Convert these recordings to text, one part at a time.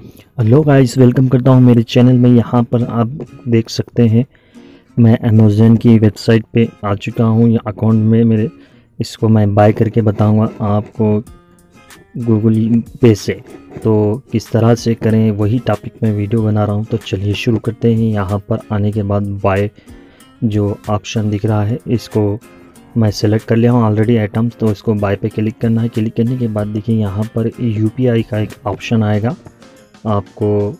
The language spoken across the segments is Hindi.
हेलो गाइस वेलकम करता हूँ मेरे चैनल में। यहाँ पर आप देख सकते हैं, मैं अमेज़न की वेबसाइट पे आ चुका हूँ। या अकाउंट में मेरे, इसको मैं बाय करके बताऊँगा आपको गूगल पे से। तो किस तरह से करें, वही टॉपिक में वीडियो बना रहा हूँ। तो चलिए शुरू करते हैं। यहाँ पर आने के बाद बाय जो ऑप्शन दिख रहा है, इसको मैं सेलेक्ट कर लिया हूँ ऑलरेडी आइटम्स तो इसको बाय पे क्लिक करना है। क्लिक करने के बाद देखिए, यहाँ पर यूपीआई का एक ऑप्शन आएगा। आपको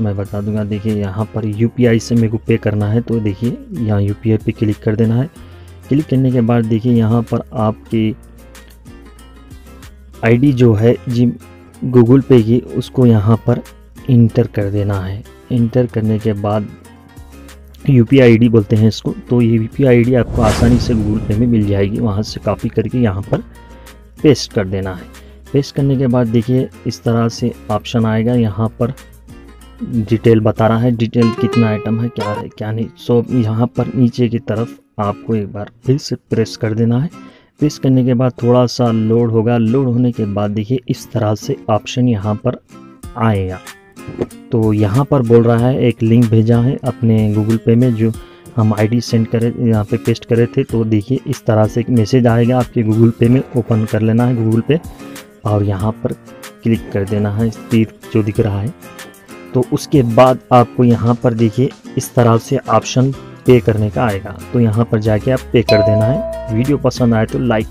मैं बता दूँगा, देखिए यहाँ पर यूपीआई से मेरे को पे करना है तो देखिए यहाँ यू पी पे क्लिक कर देना है। क्लिक करने के बाद देखिए यहाँ पर आपकी आईडी जो है, जी गूगल पे की, उसको यहाँ पर इंटर कर देना है। इंटर करने के बाद यू पी आई बोलते हैं इसको तो ये यू पी आई आपको आसानी से गूगल पे में मिल जाएगी। वहाँ से कॉपी करके यहाँ पर पेस्ट कर देना है। पेस्ट करने के बाद देखिए, इस तरह से ऑप्शन आएगा। यहाँ पर डिटेल बता रहा है डिटेल कितना आइटम है, क्या है, क्या नहीं। सो यहाँ पर नीचे की तरफ़ आपको एक बार फिर से प्रेस कर देना है। प्रेस करने के बाद थोड़ा सा लोड होगा। लोड होने के बाद देखिए, इस तरह से ऑप्शन यहाँ पर आएगा। तो यहाँ पर बोल रहा है, एक लिंक भेजा है अपने गूगल पे में, जो हम आईडी सेंड करे, यहाँ पे पेस्ट करे थे। तो देखिए, इस तरह से एक मैसेज आएगा आपके गूगल पे में ओपन कर लेना है गूगल पे और यहाँ पर क्लिक कर देना है तीर जो दिख रहा है। तो उसके बाद आपको यहाँ पर देखिए, इस तरह से ऑप्शन पे करने का आएगा। तो यहाँ पर जाके आप पे कर देना है। वीडियो पसंद आए तो लाइक